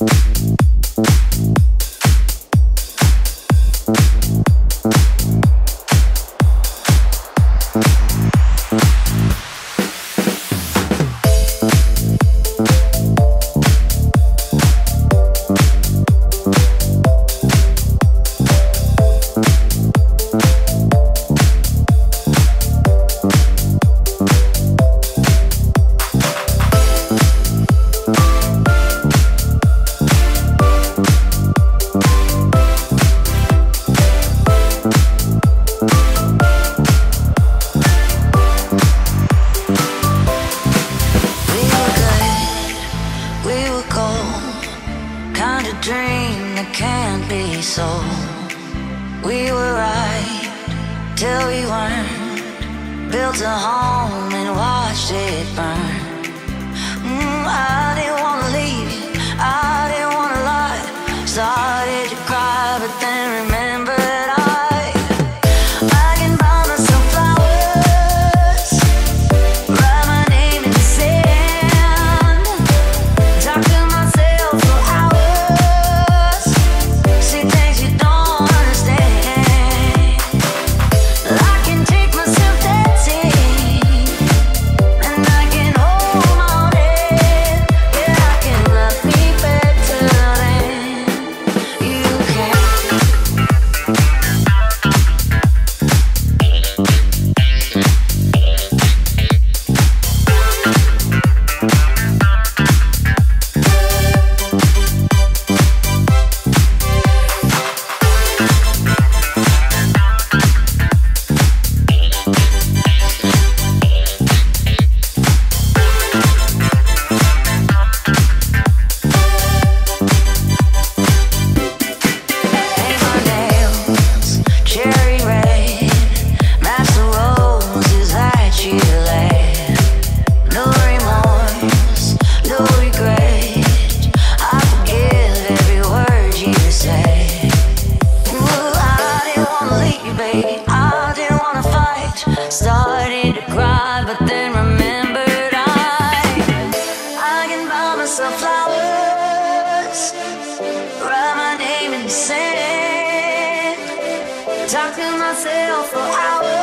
you We were right till we weren't. Built a home and watched it burn. Mm, I sunflowers. Write my name in the sand. Talk to myself for hours.